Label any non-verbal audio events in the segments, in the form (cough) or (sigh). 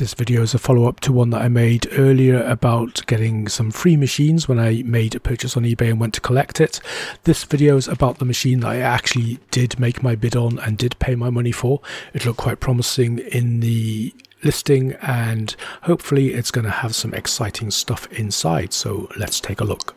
This video is a follow up to one that I made earlier about getting some free machines when I made a purchase on eBay and went to collect it. This video is about the machine that I actually did make my bid on and did pay my money for. It looked quite promising in the listing and hopefully it's going to have some exciting stuff inside. So let's take a look.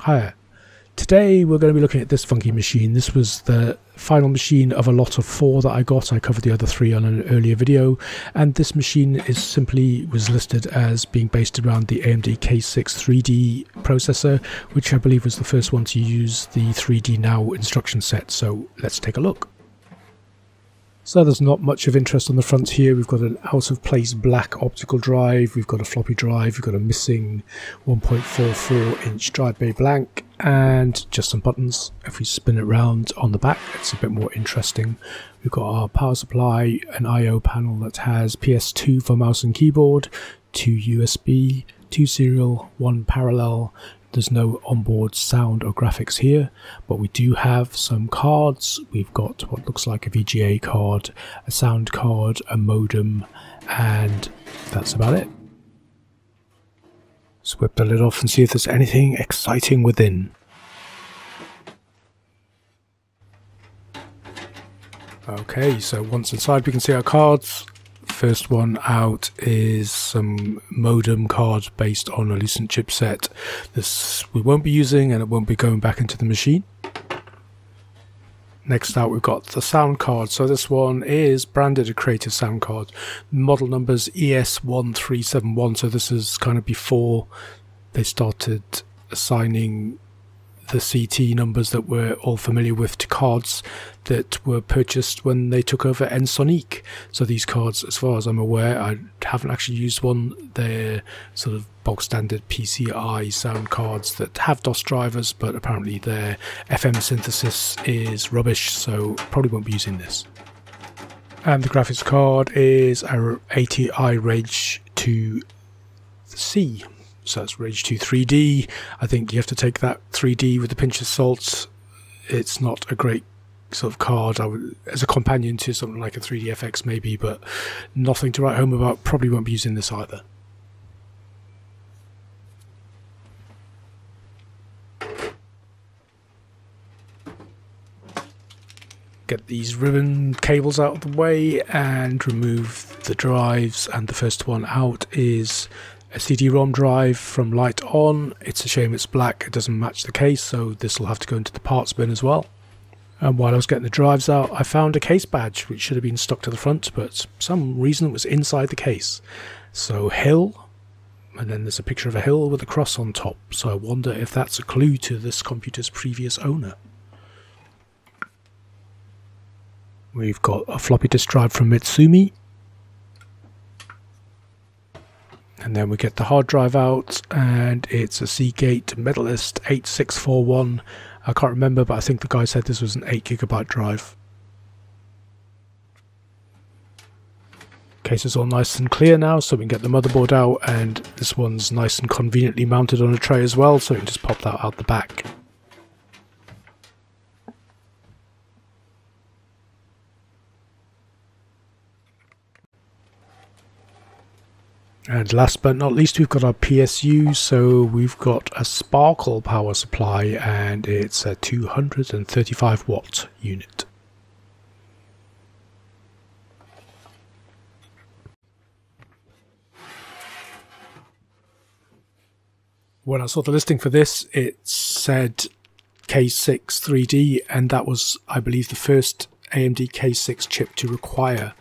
Hi. Today we're going to be looking at this funky machine. This was the final machine of a lot of four that I got. I covered the other three on an earlier video and this machine is simply was listed as being based around the AMD K6 3D processor which I believe was the first one to use the 3D Now instruction set. So let's take a look. So there's not much of interest on the front here. We've got an out of place black optical drive. We've got a floppy drive. We've got a missing 1.44 inch drive bay blank and just some buttons. If we spin it around on the back, it's a bit more interesting. We've got our power supply, an I.O. panel that has PS2 for mouse and keyboard, two USB, two serial, one parallel, there's no onboard sound or graphics here, but we do have some cards. We've got what looks like a VGA card, a sound card, a modem, and that's about it. Let's whip the lid off and see if there's anything exciting within. Okay, so once inside we can see our cards, First one out is some modem card based on a Lucent chipset. This we won't be using and it won't be going back into the machine. Next out we've got the sound card. So this one is branded a creative sound card. Model numbers ES1371. So this is kind of before they started assigning the CT numbers that we're all familiar with to cards that were purchased when they took over Ensoniq. So these cards, as far as I'm aware, I haven't actually used one. They're sort of bog standard PCI sound cards that have DOS drivers, but apparently their FM synthesis is rubbish, so probably won't be using this. And the graphics card is a ATI Rage 2C so that's Rage 2 3D. I think you have to take that 3D with a pinch of salt. It's not a great sort of card I would, as a companion to something like a 3DFX maybe, but nothing to write home about. Probably won't be using this either. Get these ribbon cables out of the way and remove the drives and the first one out is a CD-ROM drive from Lite-On. It's a shame it's black, it doesn't match the case, so this will have to go into the parts bin as well. And while I was getting the drives out, I found a case badge which should have been stuck to the front, but some reason it was inside the case. So Hill, and then there's a picture of a hill with a cross on top, so I wonder if that's a clue to this computer's previous owner. We've got a floppy disk drive from Mitsumi, and then we get the hard drive out and it's a Seagate Medalist 8641 I can't remember but I think the guy said this was an 8 gigabyte drive. Case is all nice and clear now so we can get the motherboard out and this one's nice and conveniently mounted on a tray as well so we can just pop that out the back And last but not least, we've got our PSU. So we've got a Sparkle power supply and it's a 235 watt unit. When I saw the listing for this, it said K6 3D, and that was, I believe, the first AMD K6 chip to require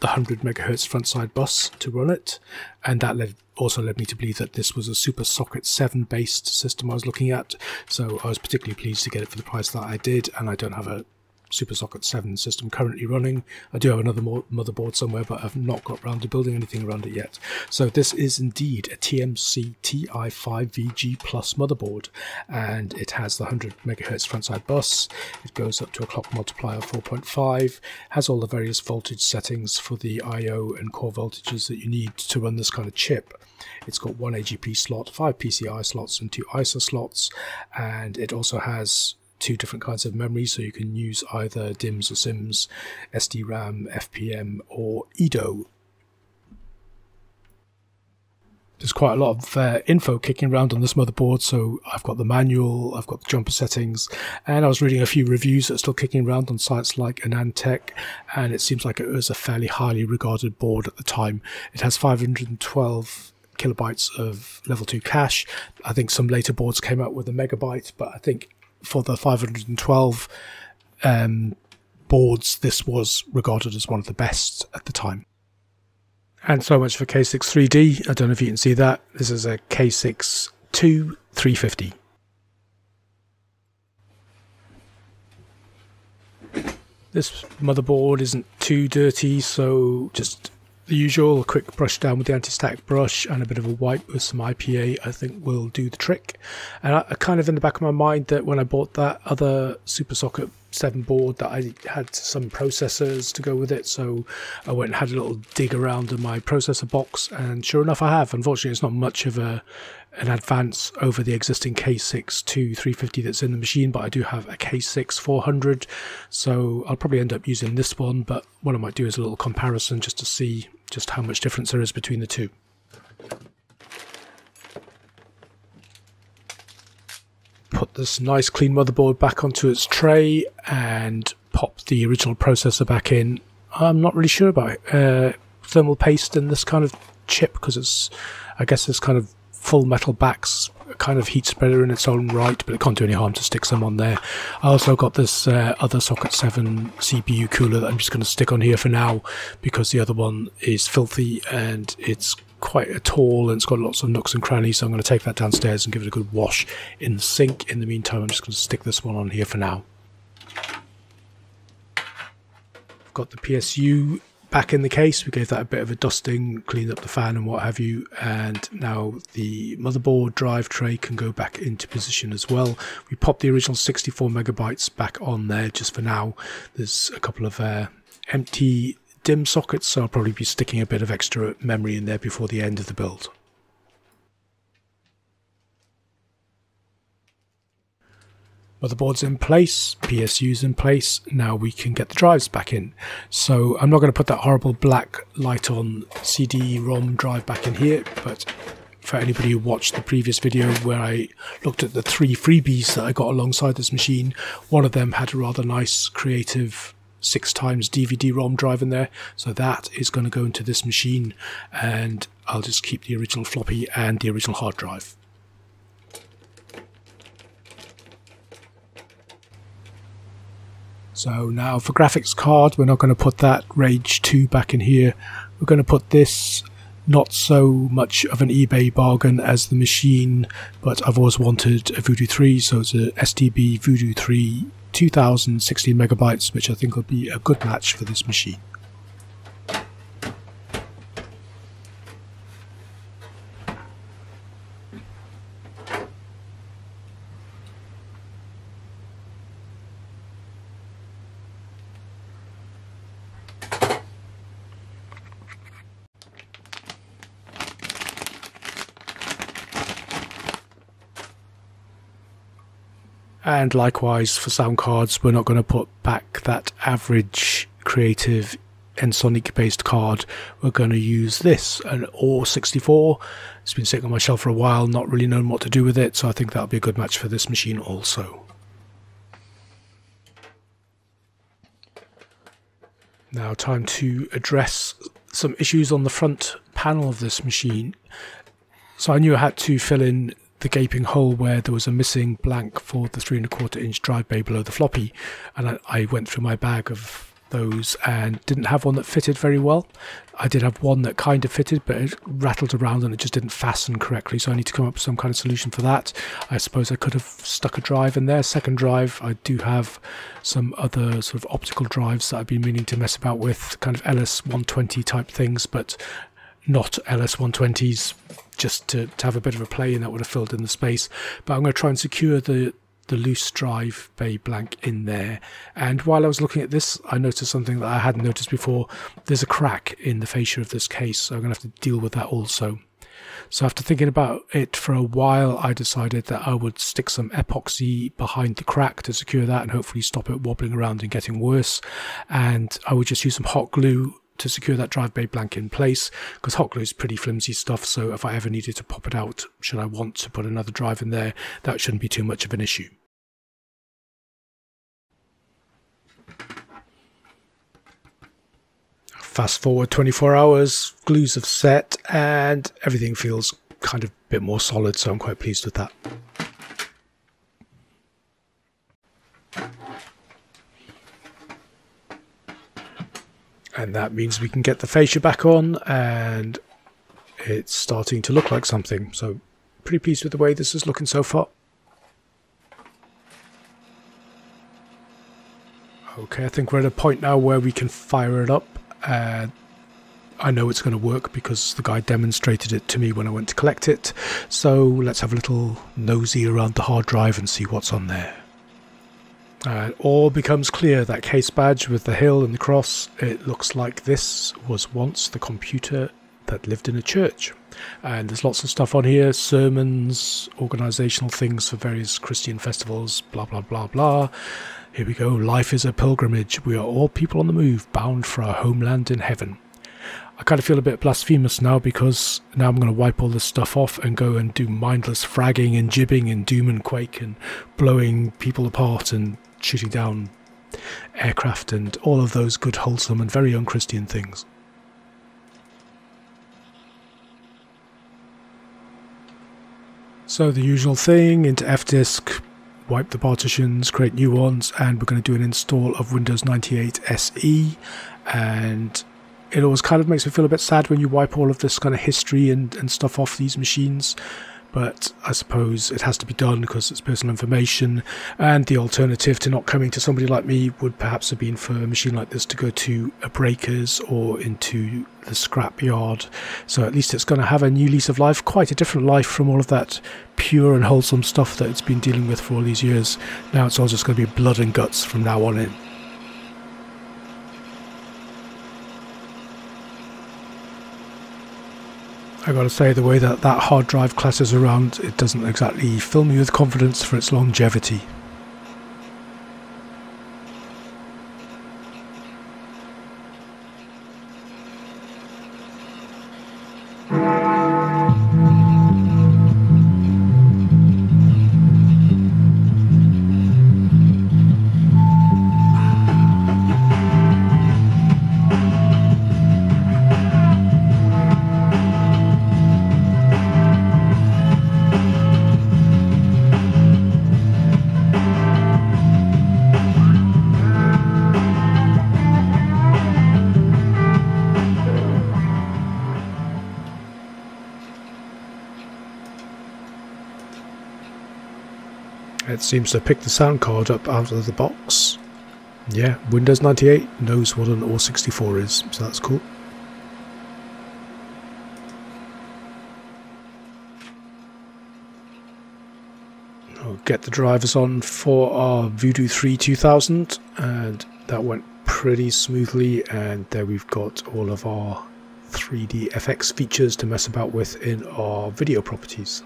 the 100 megahertz front side bus to run it, and that led also led me to believe that this was a Super Socket 7 based system I was looking at. So I was particularly pleased to get it for the price that I did, and I don't have a Super Socket 7 system currently running. I do have another motherboard somewhere, but I've not got around to building anything around it yet. So this is indeed a TMC TI5VG Plus motherboard, and it has the 100 megahertz frontside bus. It goes up to a clock multiplier of 4.5, has all the various voltage settings for the I/O and core voltages that you need to run this kind of chip. It's got one AGP slot, five PCI slots, and two ISA slots, and it also has two different kinds of memory, so you can use either DIMMs or SIMMs, SD-RAM, FPM, or EDO there's quite a lot of uh, info kicking around on this motherboard. So I've got the manual, I've got the jumper settings, and I was reading a few reviews that are still kicking around on sites like AnandTech, and it seems like it was a fairly highly regarded board at the time. It has 512 kilobytes of level 2 cache. I think some later boards came out with a megabyte, but I think for the 512 um, boards, this was regarded as one of the best at the time. And so much for K6 3D. I don't know if you can see that. This is a K6 2 350. This motherboard isn't too dirty, so just the usual, quick brush down with the anti-static brush and a bit of a wipe with some IPA I think will do the trick. And I, I kind of in the back of my mind that when I bought that other Super Socket 7 board that I had some processors to go with it, so I went and had a little dig around in my processor box and sure enough I have. Unfortunately it's not much of a an advance over the existing K6 2 350 that's in the machine, but I do have a K6 400, so I'll probably end up using this one, but what I might do is a little comparison just to see just how much difference there is between the two. Put this nice clean motherboard back onto its tray and pop the original processor back in. I'm not really sure about uh, thermal paste in this kind of chip because it's, I guess it's kind of full metal backs kind of heat spreader in its own right, but it can't do any harm to stick some on there. I also got this uh, other Socket 7 CPU cooler that I'm just going to stick on here for now because the other one is filthy and it's quite tall and it's got lots of nooks and crannies, so I'm going to take that downstairs and give it a good wash in the sink. In the meantime, I'm just going to stick this one on here for now. I've got the PSU back in the case. We gave that a bit of a dusting, cleaned up the fan and what have you. And now the motherboard drive tray can go back into position as well. We popped the original 64 megabytes back on there just for now. There's a couple of uh, empty DIMM sockets, so I'll probably be sticking a bit of extra memory in there before the end of the build. Motherboard's in place, PSU's in place, now we can get the drives back in. So I'm not going to put that horrible black Lite-On CD-ROM drive back in here, but for anybody who watched the previous video where I looked at the three freebies that I got alongside this machine, one of them had a rather nice creative six times DVD-ROM drive in there. So that is going to go into this machine and I'll just keep the original floppy and the original hard drive. So now for graphics card, we're not going to put that Rage 2 back in here. We're going to put this not so much of an eBay bargain as the machine, but I've always wanted a Voodoo 3, so it's a STB Voodoo 3 2016 megabytes, which I think will be a good match for this machine. And likewise for sound cards, we're not going to put back that average creative Ensoniq based card. We're going to use this, an AWE64. It's been sitting on my shelf for a while, not really knowing what to do with it, so I think that'll be a good match for this machine also. Now time to address some issues on the front panel of this machine. So I knew I had to fill in the gaping hole where there was a missing blank for the three and a quarter inch drive bay below the floppy. And I, I, went through my bag of those and didn't have one that fitted very well. I did have one that kind of fitted, but it rattled around and it just didn't fasten correctly. So I need to come up with some kind of solution for that. I suppose I could have stuck a drive in there. Second drive, I do have some other sort of optical drives that I've been meaning to mess about with, kind of LS120 type things, but not LS120s just to, to have a bit of a play and that would have filled in the space. But I'm going to try and secure the the loose drive bay blank in there. And while I was looking at this, I noticed something that I hadn't noticed before. There's a crack in the fascia of this case, so I'm going to have to deal with that also. So after thinking about it for a while, I decided that I would stick some epoxy behind the crack to secure that and hopefully stop it wobbling around and getting worse. And I would just use some hot glue to secure that drive bay blank in place because hot glue is pretty flimsy stuff. So if I ever needed to pop it out, should I want to put another drive in there, that shouldn't be too much of an issue. Fast forward 24 hours, glues have set, and everything feels kind of a bit more solid, so I'm quite pleased with that. And that means we can get the fascia back on, and it's starting to look like something. So, pretty pleased with the way this is looking so far. Okay, I think we're at a point now where we can fire it up. Uh, I know it's going to work because the guy demonstrated it to me when I went to collect it. So let's have a little nosy around the hard drive and see what's on there. Uh, it all becomes clear that case badge with the hill and the cross, it looks like this was once the computer that lived in a church. And there's lots of stuff on here sermons, organizational things for various Christian festivals, blah, blah, blah, blah. Here we go. Life is a pilgrimage. We are all people on the move, bound for our homeland in heaven. I kind of feel a bit blasphemous now because now I'm going to wipe all this stuff off and go and do mindless fragging and gibbing and doom and quake and blowing people apart and shooting down aircraft and all of those good, wholesome, and very unchristian things. So the usual thing into fdisk, wipe the partitions, create new ones, and we're going to do an install of Windows 98 SE. And it always kind of makes me feel a bit sad when you wipe all of this kind of history and, and stuff off these machines. But I suppose it has to be done because it's personal information. And the alternative to not coming to somebody like me would perhaps have been for a machine like this to go to a breakers or into the scrap yard. So at least it's going to have a new lease of life, quite a different life from all of that pure and wholesome stuff that it's been dealing with for all these years. Now it's all just going to be blood and guts from now on in. I gotta say, the way that that hard drive classes around, it doesn't exactly fill me with confidence for its longevity. It seems to pick the sound card up out of the box. Yeah, Windows 98 knows what an AWE64 is, so that's cool. I'll get the drivers on for our Voodoo 3 2000 and that went pretty smoothly and there we've got all of our 3D FX features to mess about with in our video properties.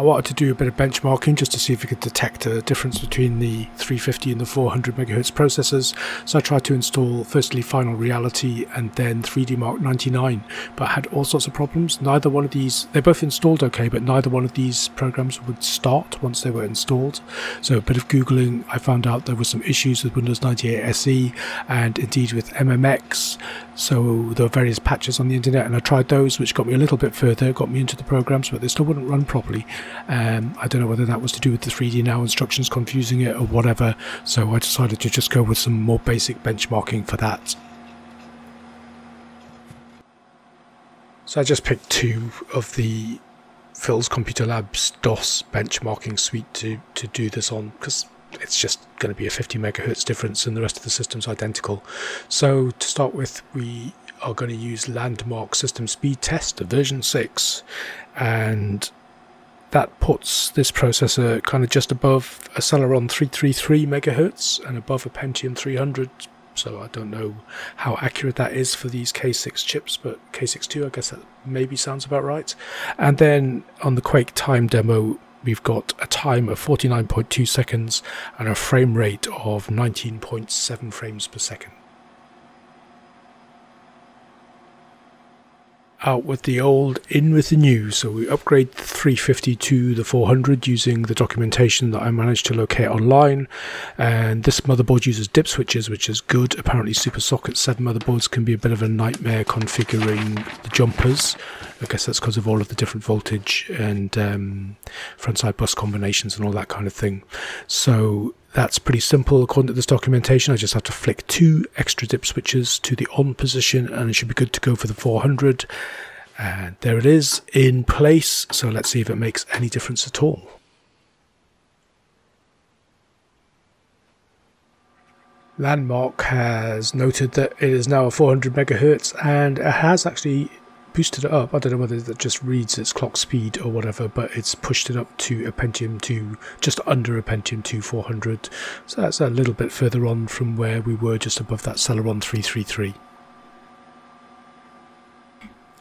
I wanted to do a bit of benchmarking just to see if we could detect a difference between the 350 and the 400 megahertz processors. So I tried to install firstly Final Reality and then 3D Mark 99, but I had all sorts of problems. Neither one of these, they both installed okay, but neither one of these programs would start once they were installed. So a bit of Googling, I found out there were some issues with Windows 98 SE and indeed with MMX. So there were various patches on the internet and I tried those, which got me a little bit further, got me into the programs, but they still wouldn't run properly. Um, I don't know whether that was to do with the 3D Now instructions confusing it or whatever, so I decided to just go with some more basic benchmarking for that. So I just picked two of the Phil's Computer Labs DOS benchmarking suite to, to do this on because it's just going to be a 50 megahertz difference and the rest of the system's identical. So to start with, we are going to use Landmark System Speed Test version 6 and that puts this processor kind of just above a Celeron 333 megahertz and above a Pentium 300 so I don't know how accurate that is for these K6 chips, but K62, I guess that maybe sounds about right. And then on the Quake time demo, we've got a time of 49.2 seconds and a frame rate of 19.7 frames per second. Out with the old, in with the new. So we upgrade the 350 to the 400 using the documentation that I managed to locate online. And this motherboard uses dip switches, which is good. Apparently, Super Socket 7 motherboards can be a bit of a nightmare configuring the jumpers. I guess that's because of all of the different voltage and um, frontside bus combinations and all that kind of thing. So that's pretty simple according to this documentation. I just have to flick two extra dip switches to the on position and it should be good to go for the 400. And there it is in place. So let's see if it makes any difference at all. Landmark has noted that it is now a 400 megahertz and it has actually boosted it up. I don't know whether that just reads its clock speed or whatever, but it's pushed it up to a Pentium 2, just under a Pentium 2 400. So that's a little bit further on from where we were just above that Celeron 333.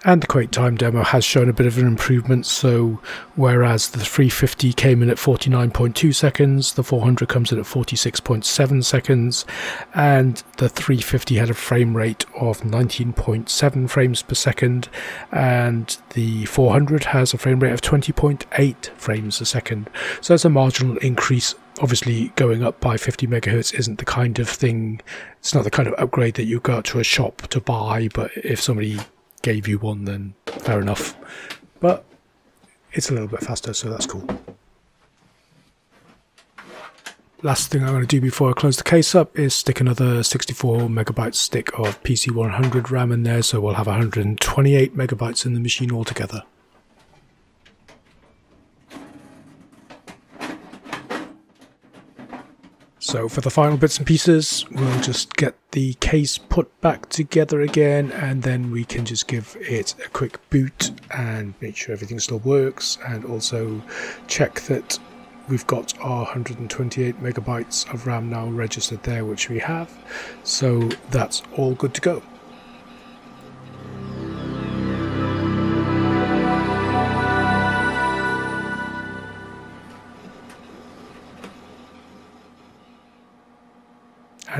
And the Quake Time demo has shown a bit of an improvement, so whereas the 350 came in at 49.2 seconds, the 400 comes in at 46.7 seconds, and the 350 had a frame rate of 19.7 frames per second, and the 400 has a frame rate of 20.8 frames a second. So that's a marginal increase obviously going up by 50 megahertz isn't the kind of thing it's not the kind of upgrade that you go to a shop to buy but if somebody gave you one, then fair enough. But it's a little bit faster, so that's cool. Last thing I'm going to do before I close the case up is stick another 64 megabyte stick of PC100 RAM in there, so we'll have 128 megabytes in the machine altogether. So for the final bits and pieces, we'll just get the case put back together again and then we can just give it a quick boot and make sure everything still works and also check that we've got our 128 megabytes of RAM now registered there, which we have. So that's all good to go.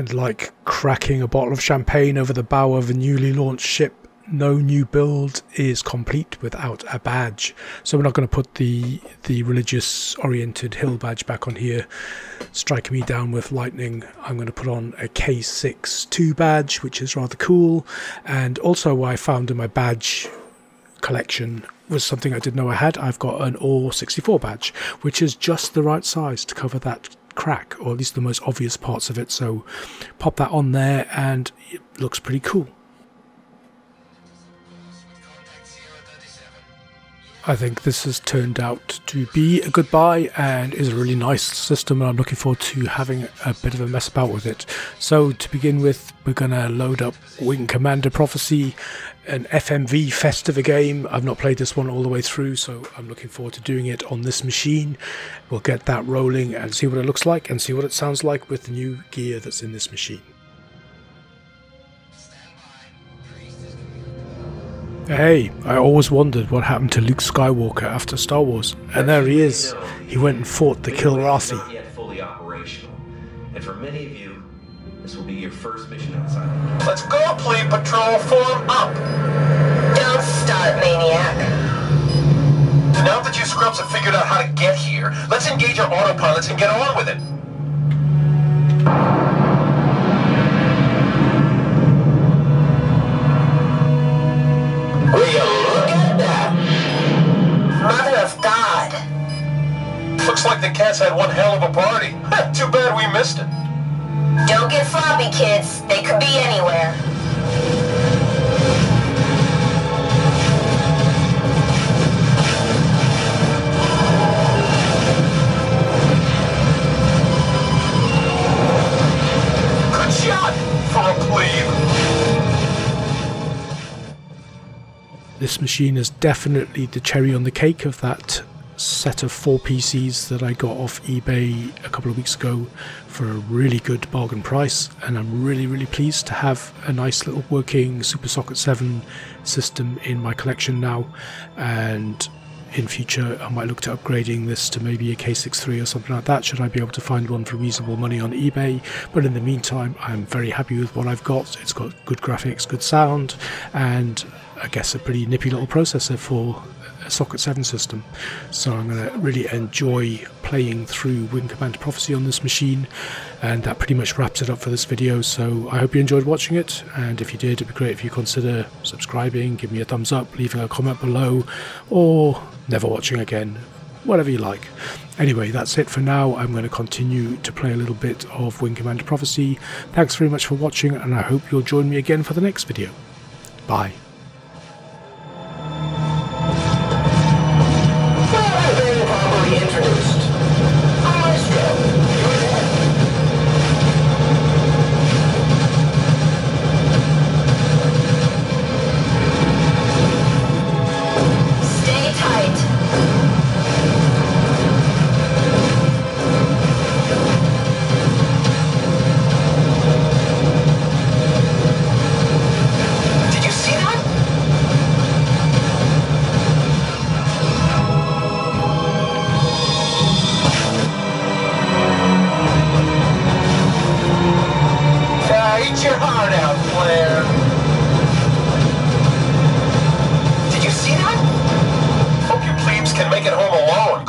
And like cracking a bottle of champagne over the bow of a newly launched ship, no new build is complete without a badge. So we're not going to put the the religious oriented hill badge back on here, striking me down with lightning. I'm going to put on a K6 2 badge, which is rather cool. And also what I found in my badge collection was something I didn't know I had. I've got an AWE 64 badge, which is just the right size to cover that crack, or at least the most obvious parts of it. So pop that on there and it looks pretty cool. I think this has turned out to be a good buy and is a really nice system and I'm looking forward to having a bit of a mess about with it. So to begin with, we're going to load up Wing Commander Prophecy, an FMV festive game. I've not played this one all the way through, so I'm looking forward to doing it on this machine. We'll get that rolling and see what it looks like and see what it sounds like with the new gear that's in this machine. Hey, I always wondered what happened to Luke Skywalker after Star Wars, and there he is. He went and fought the Kilrathi. fully operational, and for many of you, this will be your first mission outside. Let's go, plebe patrol. Form up. Don't start, maniac. Now that you scrubs have figured out how to get here, let's engage our autopilots and get on with it. Looks cats had one hell of a party. (laughs) Too bad we missed it. Don't get floppy, kids. They could be anywhere. Good shot for a plebe. This machine is definitely the cherry on the cake of that set of four PCs that I got off eBay a couple of weeks ago for a really good bargain price, and I'm really, really pleased to have a nice little working Super Socket 7 system in my collection now. And in future, I might look to upgrading this to maybe a K63 or something like that, should I be able to find one for reasonable money on eBay. But in the meantime, I'm very happy with what I've got. It's got good graphics, good sound, and I guess a pretty nippy little processor for Socket 7 system. So I'm going to really enjoy playing through Wing Commander Prophecy on this machine. And that pretty much wraps it up for this video. So I hope you enjoyed watching it. And if you did, it'd be great if you consider subscribing, give me a thumbs up, leaving a comment below, or never watching again. Whatever you like. Anyway, that's it for now. I'm going to continue to play a little bit of Wing Commander Prophecy. Thanks very much for watching, and I hope you'll join me again for the next video. Bye.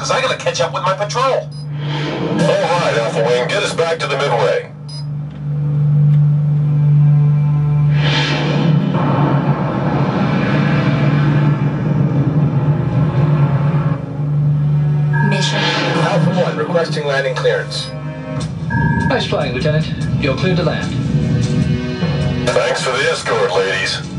Because I gotta catch up with my patrol. All right, Alpha Wing, get us back to the Midway. Mission. Alpha 1, requesting landing clearance. Nice flying, Lieutenant. You're cleared to land. Thanks for the escort, ladies.